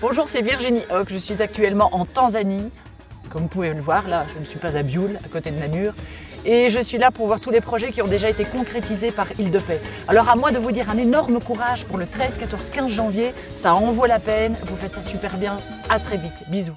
Bonjour, c'est Virginie Hoc. Je suis actuellement en Tanzanie. Comme vous pouvez le voir, là, je ne suis pas à Bioul, à côté de Namur. Et je suis là pour voir tous les projets qui ont déjà été concrétisés par Île de Paix. Alors à moi de vous dire un énorme courage pour le 13, 14, 15 janvier. Ça en vaut la peine. Vous faites ça super bien. À très vite. Bisous.